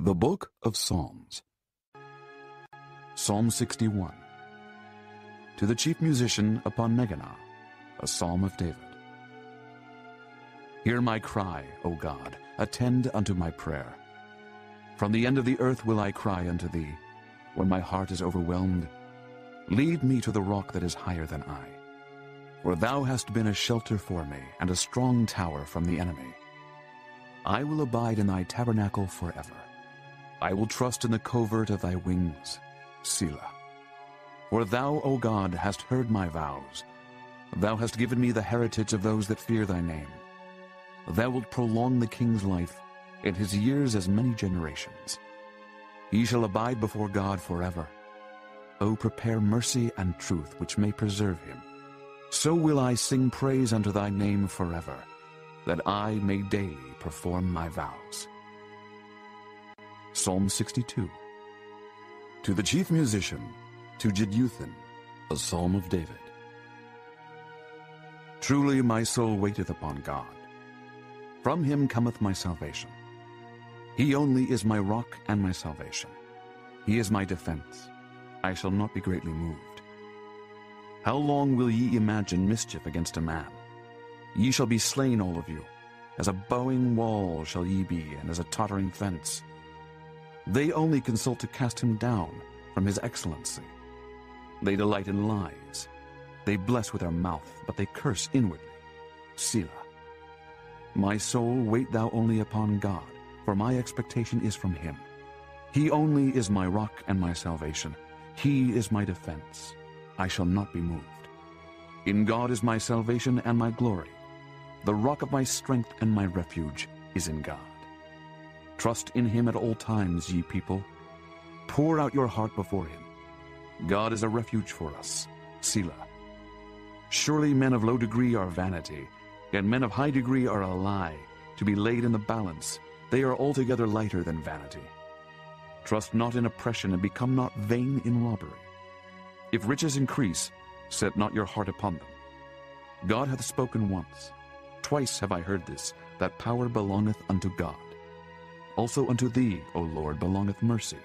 The Book of Psalms Psalm 61 To the chief musician upon Neginah, a psalm of David. Hear my cry, O God, attend unto my prayer. From the end of the earth will I cry unto thee, when my heart is overwhelmed. Lead me to the rock that is higher than I. For thou hast been a shelter for me, and a strong tower from the enemy. I will abide in thy tabernacle forever. I will trust in the covert of thy wings. Selah. For thou, O God, hast heard my vows. Thou hast given me the heritage of those that fear thy name. Thou wilt prolong the king's life, and his years as many generations. He shall abide before God forever. O prepare mercy and truth, which may preserve him. So will I sing praise unto thy name forever, that I may daily perform my vows. Psalm 62 To the chief musician, to Jeduthun, a psalm of David. Truly my soul waiteth upon God. From him cometh my salvation. He only is my rock and my salvation. He is my defense. I shall not be greatly moved. How long will ye imagine mischief against a man? Ye shall be slain, all of you. As a bowing wall shall ye be, and as a tottering fence. They only consult to cast him down from his excellency. They delight in lies. They bless with their mouth, but they curse inwardly. Selah. My soul, wait thou only upon God, for my expectation is from him. He only is my rock and my salvation. He is my defense. I shall not be moved. In God is my salvation and my glory. The rock of my strength and my refuge is in God. Trust in him at all times, ye people. Pour out your heart before him. God is a refuge for us. Selah. Surely men of low degree are vanity, and men of high degree are a lie, to be laid in the balance. They are altogether lighter than vanity. Trust not in oppression, and become not vain in robbery. If riches increase, set not your heart upon them. God hath spoken once. Twice have I heard this, that power belongeth unto God. Also unto thee, O Lord, belongeth mercy,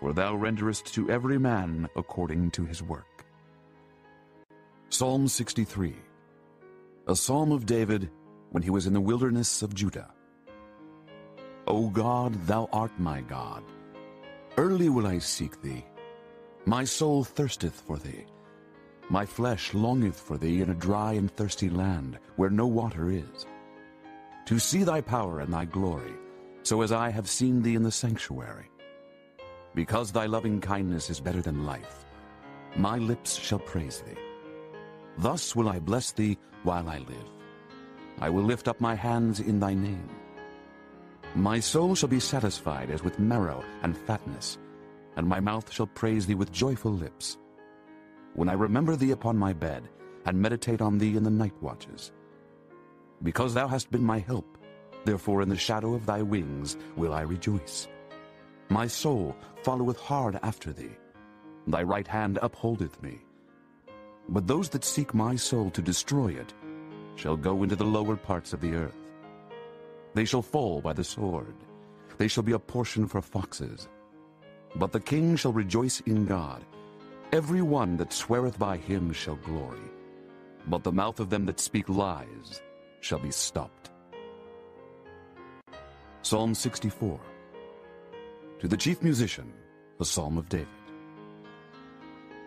for thou renderest to every man according to his work. Psalm 63 A psalm of David when he was in the wilderness of Judah. O God, thou art my God. Early will I seek thee. My soul thirsteth for thee. My flesh longeth for thee in a dry and thirsty land, where no water is. To see thy power and thy glory, so as I have seen thee in the sanctuary. Because thy loving kindness is better than life, my lips shall praise thee. Thus will I bless thee while I live. I will lift up my hands in thy name. My soul shall be satisfied as with marrow and fatness, and my mouth shall praise thee with joyful lips. When I remember thee upon my bed, and meditate on thee in the night watches. Because thou hast been my help, Therefore in the shadow of thy wings will I rejoice. My soul followeth hard after thee. Thy right hand upholdeth me. But those that seek my soul to destroy it shall go into the lower parts of the earth. They shall fall by the sword. They shall be a portion for foxes. But the king shall rejoice in God. Every one that sweareth by him shall glory. But the mouth of them that speak lies shall be stopped. Psalm 64 To the chief musician, a psalm of David.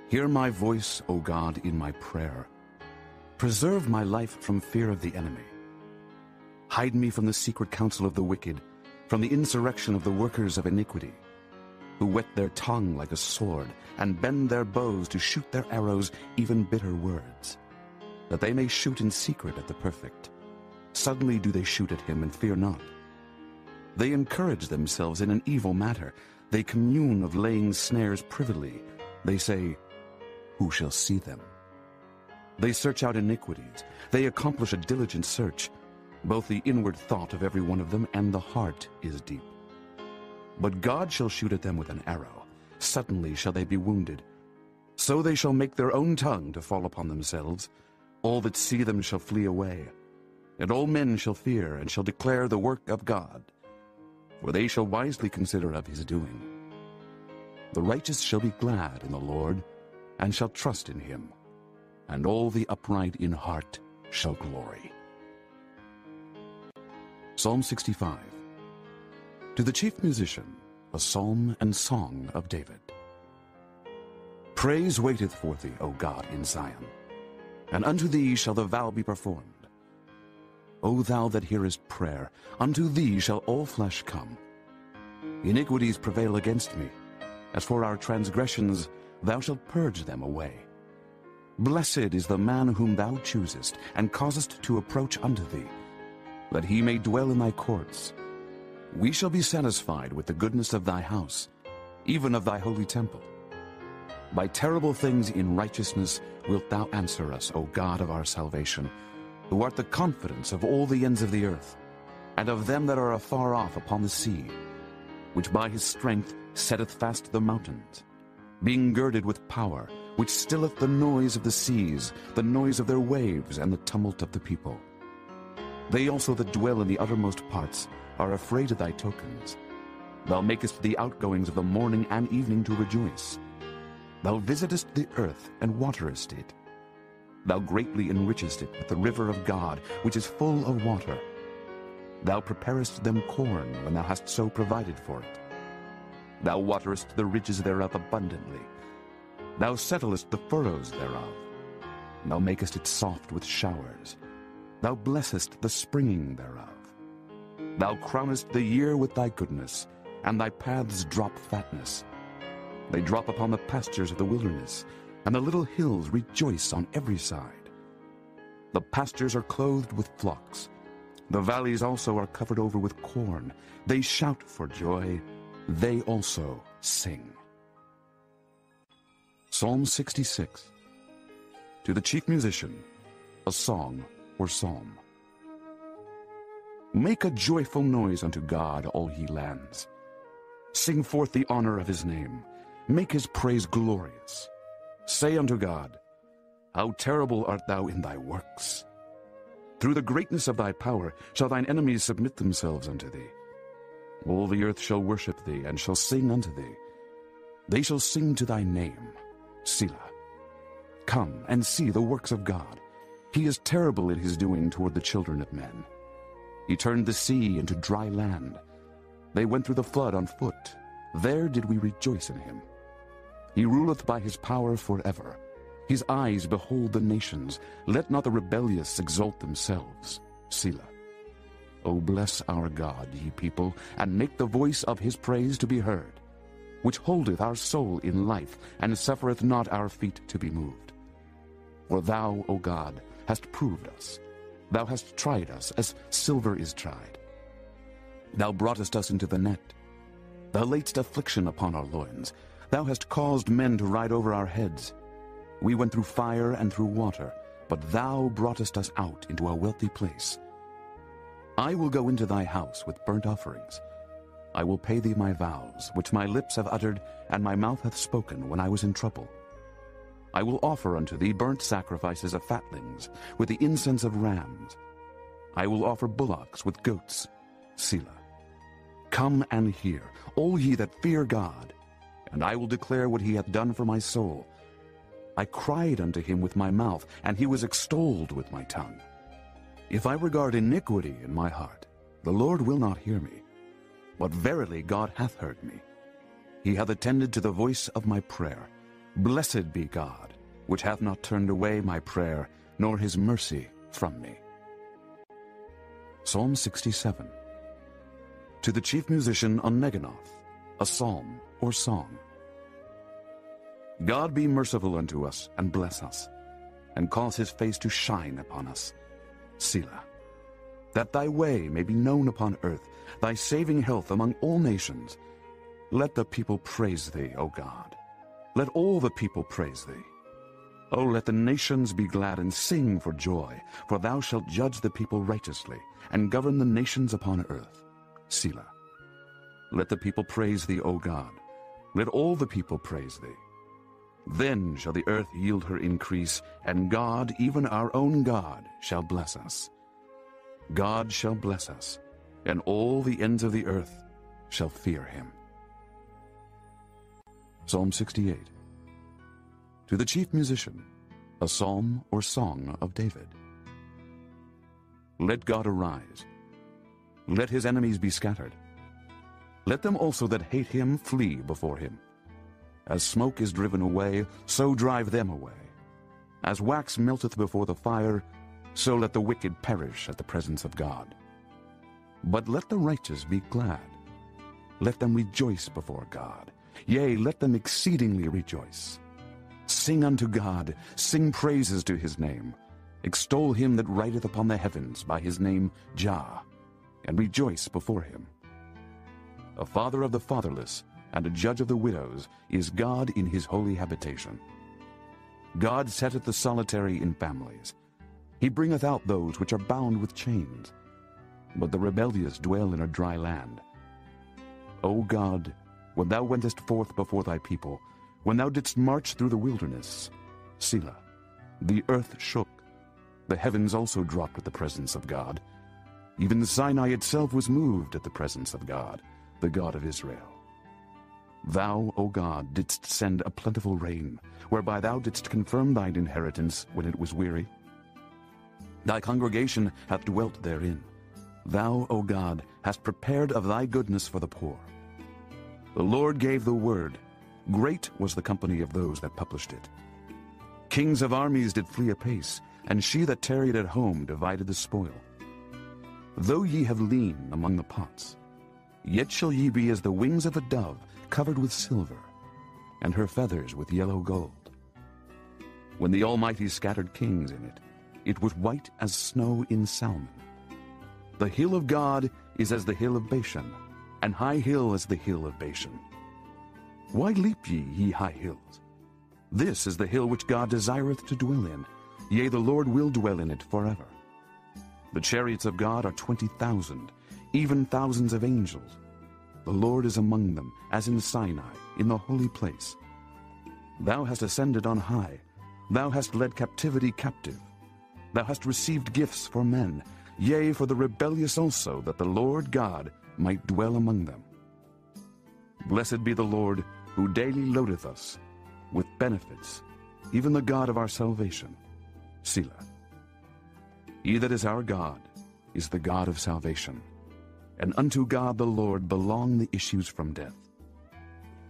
Hear my voice, O God, in my prayer. Preserve my life from fear of the enemy. Hide me from the secret counsel of the wicked, from the insurrection of the workers of iniquity, who whet their tongue like a sword, and bend their bows to shoot their arrows, even bitter words, that they may shoot in secret at the perfect. Suddenly do they shoot at him and fear not. They encourage themselves in an evil matter. They commune of laying snares privily. They say, Who shall see them? They search out iniquities. They accomplish a diligent search. Both the inward thought of every one of them and the heart is deep. But God shall shoot at them with an arrow. Suddenly shall they be wounded. So they shall make their own tongue to fall upon themselves. All that see them shall flee away. And all men shall fear and shall declare the work of God. For they shall wisely consider of his doing. The righteous shall be glad in the Lord, and shall trust in him, and all the upright in heart shall glory. Psalm 65 To the chief musician, a psalm and song of David. Praise waiteth for thee, O God, in Zion, and unto thee shall the vow be performed. O thou that hearest prayer, unto thee shall all flesh come. Iniquities prevail against me. As for our transgressions, thou shalt purge them away. Blessed is the man whom thou choosest, and causest to approach unto thee, that he may dwell in thy courts. We shall be satisfied with the goodness of thy house, even of thy holy temple. By terrible things in righteousness wilt thou answer us, O God of our salvation who art the confidence of all the ends of the earth, and of them that are afar off upon the sea, which by his strength setteth fast the mountains, being girded with power, which stilleth the noise of the seas, the noise of their waves, and the tumult of the people. They also that dwell in the uttermost parts are afraid of thy tokens. Thou makest the outgoings of the morning and evening to rejoice. Thou visitest the earth and waterest it. Thou greatly enrichest it with the river of God, which is full of water. Thou preparest them corn when thou hast so provided for it. Thou waterest the ridges thereof abundantly. Thou settlest the furrows thereof. Thou makest it soft with showers. Thou blessest the springing thereof. Thou crownest the year with thy goodness, and thy paths drop fatness. They drop upon the pastures of the wilderness, and the little hills rejoice on every side. The pastures are clothed with flocks. The valleys also are covered over with corn. They shout for joy. They also sing. Psalm 66 To the chief musician, a song or psalm. Make a joyful noise unto God, all ye lands. Sing forth the honor of his name. Make his praise glorious. Say unto God, How terrible art thou in thy works! Through the greatness of thy power shall thine enemies submit themselves unto thee. All the earth shall worship thee, and shall sing unto thee. They shall sing to thy name, Selah. Come and see the works of God. He is terrible in his doing toward the children of men. He turned the sea into dry land. They went through the flood on foot. There did we rejoice in him. He ruleth by his power forever. His eyes behold the nations. Let not the rebellious exalt themselves. Selah. O bless our God, ye people, and make the voice of his praise to be heard, which holdeth our soul in life, and suffereth not our feet to be moved. For thou, O God, hast proved us. Thou hast tried us as silver is tried. Thou broughtest us into the net. Thou laidst affliction upon our loins. Thou hast caused men to ride over our heads. We went through fire and through water, but thou broughtest us out into a wealthy place. I will go into thy house with burnt offerings. I will pay thee my vows, which my lips have uttered, and my mouth hath spoken when I was in trouble. I will offer unto thee burnt sacrifices of fatlings, with the incense of rams. I will offer bullocks with goats. Selah. Come and hear, all ye that fear God, and I will declare what he hath done for my soul. I cried unto him with my mouth, and he was extolled with my tongue. If I regard iniquity in my heart, the Lord will not hear me. But verily God hath heard me. He hath attended to the voice of my prayer. Blessed be God, which hath not turned away my prayer, nor his mercy from me. Psalm 67 To the chief musician on Neginoth, a psalm or song. God be merciful unto us, and bless us, and cause his face to shine upon us. Selah. That thy way may be known upon earth, thy saving health among all nations. Let the people praise thee, O God. Let all the people praise thee. O let the nations be glad and sing for joy, for thou shalt judge the people righteously, and govern the nations upon earth. Selah. Let the people praise thee, O God. Let all the people praise thee. Then shall the earth yield her increase, and God, even our own God, shall bless us. God shall bless us, and all the ends of the earth shall fear him. Psalm 68 To the chief musician, a psalm or song of David. Let God arise. Let his enemies be scattered. Let them also that hate him flee before him. As smoke is driven away, so drive them away. As wax melteth before the fire, so let the wicked perish at the presence of God. But let the righteous be glad. Let them rejoice before God. Yea, let them exceedingly rejoice. Sing unto God, sing praises to his name. Extol him that rideth upon the heavens by his name Jah, and rejoice before him. A father of the fatherless, and a judge of the widows, is God in his holy habitation. God setteth the solitary in families. He bringeth out those which are bound with chains. But the rebellious dwell in a dry land. O God, when thou wentest forth before thy people, when thou didst march through the wilderness, Selah, the earth shook, the heavens also dropped at the presence of God. Even the Sinai itself was moved at the presence of God, the God of Israel. Thou, O God, didst send a plentiful rain, whereby thou didst confirm thine inheritance when it was weary. Thy congregation hath dwelt therein. Thou, O God, hast prepared of thy goodness for the poor. The Lord gave the word. Great was the company of those that published it. Kings of armies did flee apace, and she that tarried at home divided the spoil. Though ye have lean among the pots, yet shall ye be as the wings of a dove, covered with silver, and her feathers with yellow gold. When the Almighty scattered kings in it, it was white as snow in Salmon. The hill of God is as the hill of Bashan, and high hill as the hill of Bashan. Why leap ye, ye high hills? This is the hill which God desireth to dwell in. Yea, the Lord will dwell in it forever. The chariots of God are twenty thousand, even thousands of angels. The Lord is among them, as in Sinai, in the holy place. Thou hast ascended on high. Thou hast led captivity captive. Thou hast received gifts for men, yea, for the rebellious also, that the Lord God might dwell among them. Blessed be the Lord, who daily loadeth us with benefits, even the God of our salvation. Selah. He that is our God is the God of salvation and unto God the Lord belong the issues from death.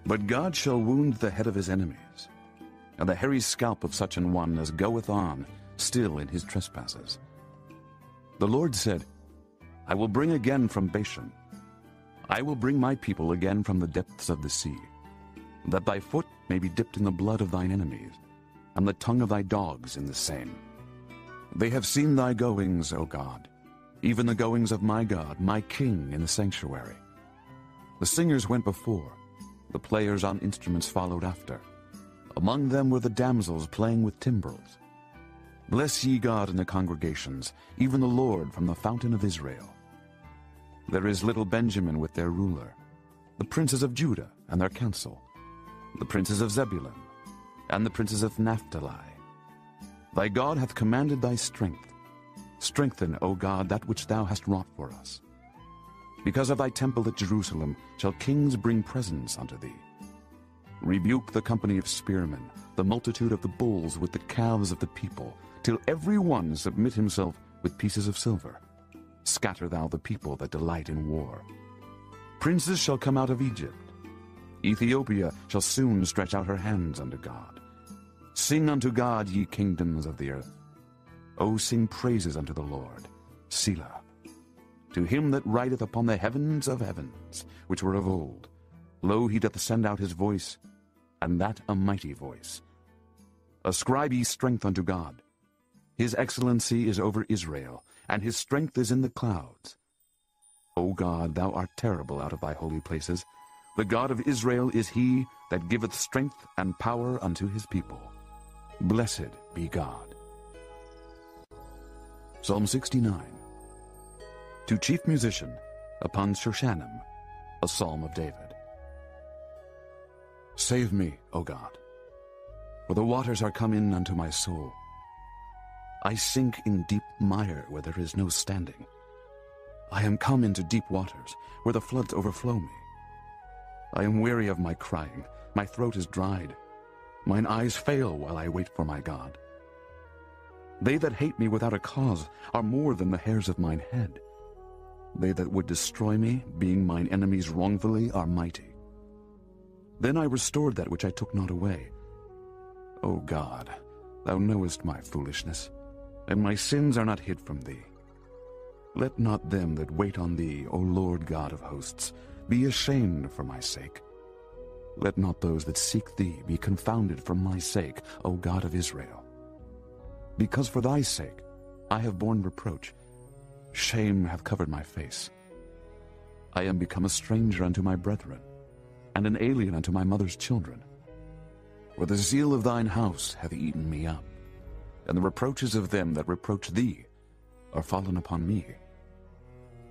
But God shall wound the head of his enemies, and the hairy scalp of such an one as goeth on still in his trespasses. The Lord said, I will bring again from Bashan. I will bring my people again from the depths of the sea, that thy foot may be dipped in the blood of thine enemies, and the tongue of thy dogs in the same. They have seen thy goings, O God, even the goings of my God, my King in the sanctuary. The singers went before, the players on instruments followed after. Among them were the damsels playing with timbrels. Bless ye God in the congregations, even the Lord from the fountain of Israel. There is little Benjamin with their ruler, the princes of Judah and their council, the princes of Zebulun, and the princes of Naphtali. Thy God hath commanded thy strength. Strengthen, O God, that which thou hast wrought for us. Because of thy temple at Jerusalem shall kings bring presents unto thee. Rebuke the company of spearmen, the multitude of the bulls with the calves of the people, till every one submit himself with pieces of silver. Scatter thou the people that delight in war. Princes shall come out of Egypt. Ethiopia shall soon stretch out her hands unto God. Sing unto God, ye kingdoms of the earth. O sing praises unto the Lord. Selah. To him that rideth upon the heavens of heavens, which were of old. Lo, he doth send out his voice, and that a mighty voice. Ascribe ye strength unto God. His excellency is over Israel, and his strength is in the clouds. O God, thou art terrible out of thy holy places. The God of Israel is he that giveth strength and power unto his people. Blessed be God. Psalm 69 To Chief Musician, upon Shoshannim, a Psalm of David. Save me, O God, for the waters are come in unto my soul. I sink in deep mire where there is no standing. I am come into deep waters, where the floods overflow me. I am weary of my crying. My throat is dried. Mine eyes fail while I wait for my God. They that hate me without a cause are more than the hairs of mine head. They that would destroy me, being mine enemies wrongfully, are mighty. Then I restored that which I took not away. O God, thou knowest my foolishness, and my sins are not hid from thee. Let not them that wait on thee, O Lord God of hosts, be ashamed for my sake. Let not those that seek thee be confounded for my sake, O God of Israel. Because for thy sake I have borne reproach, shame hath covered my face. I am become a stranger unto my brethren, and an alien unto my mother's children. For the zeal of thine house hath eaten me up, and the reproaches of them that reproach thee are fallen upon me.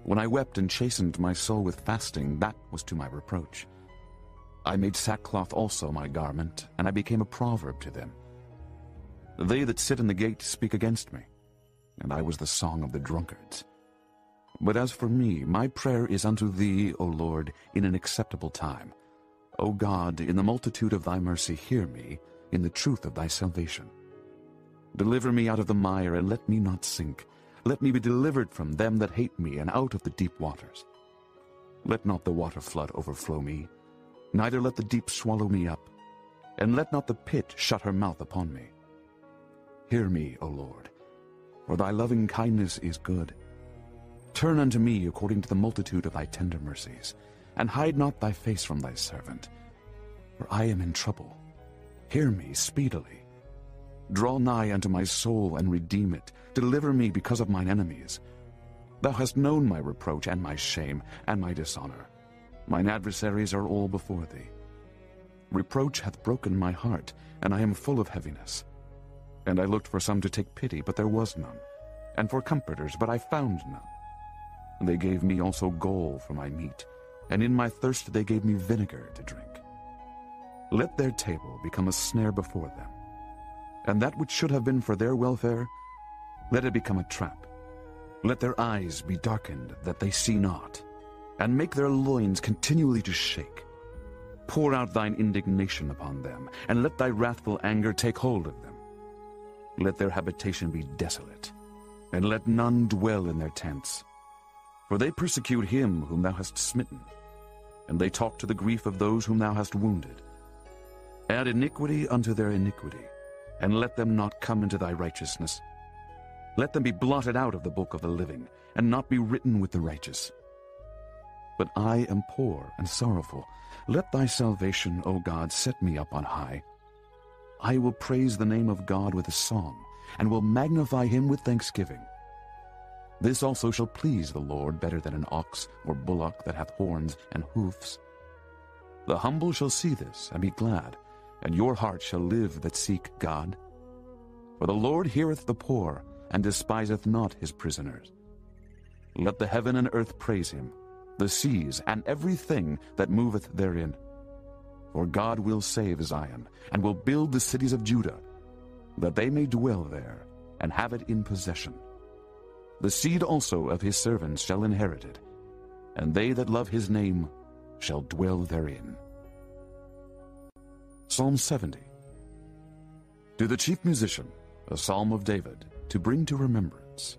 When I wept and chastened my soul with fasting, that was to my reproach. I made sackcloth also my garment, and I became a proverb to them. They that sit in the gate speak against me, and I was the song of the drunkards. But as for me, my prayer is unto thee, O Lord, in an acceptable time. O God, in the multitude of thy mercy, hear me, in the truth of thy salvation. Deliver me out of the mire, and let me not sink. Let me be delivered from them that hate me, and out of the deep waters. Let not the water flood overflow me, neither let the deep swallow me up, and let not the pit shut her mouth upon me. Hear me, O Lord, for thy loving kindness is good. Turn unto me according to the multitude of thy tender mercies, and hide not thy face from thy servant. For I am in trouble. Hear me speedily. Draw nigh unto my soul and redeem it. Deliver me because of mine enemies. Thou hast known my reproach and my shame and my dishonor. Mine adversaries are all before thee. Reproach hath broken my heart, and I am full of heaviness. And I looked for some to take pity, but there was none, and for comforters, but I found none. They gave me also gall for my meat, and in my thirst they gave me vinegar to drink. Let their table become a snare before them, and that which should have been for their welfare, let it become a trap. Let their eyes be darkened, that they see not, and make their loins continually to shake. Pour out thine indignation upon them, and let thy wrathful anger take hold of them. Let their habitation be desolate, and let none dwell in their tents. For they persecute him whom thou hast smitten, and they talk to the grief of those whom thou hast wounded. Add iniquity unto their iniquity, and let them not come into thy righteousness. Let them be blotted out of the book of the living, and not be written with the righteous. But I am poor and sorrowful. Let thy salvation, O God, set me up on high. I will praise the name of God with a song, and will magnify him with thanksgiving. This also shall please the Lord better than an ox or bullock that hath horns and hoofs. The humble shall see this and be glad, and your heart shall live that seek God. For the Lord heareth the poor, and despiseth not his prisoners. Let the heaven and earth praise him, the seas and everything that moveth therein. For God will save Zion, and will build the cities of Judah, that they may dwell there, and have it in possession. The seed also of his servants shall inherit it, and they that love his name shall dwell therein. Psalm 70 To the chief musician, a psalm of David, to bring to remembrance.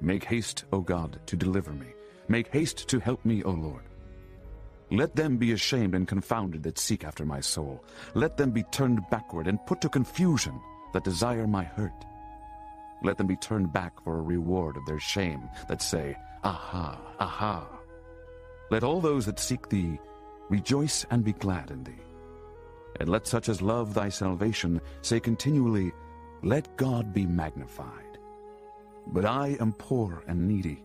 Make haste, O God, to deliver me. Make haste to help me, O Lord. Let them be ashamed and confounded that seek after my soul. Let them be turned backward and put to confusion that desire my hurt. Let them be turned back for a reward of their shame, that say, Aha, aha. Let all those that seek thee rejoice and be glad in thee. And let such as love thy salvation say continually, Let God be magnified. But I am poor and needy.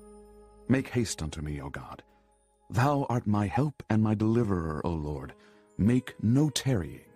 Make haste unto me, O God. Thou art my help and my deliverer, O Lord. Make no tarrying.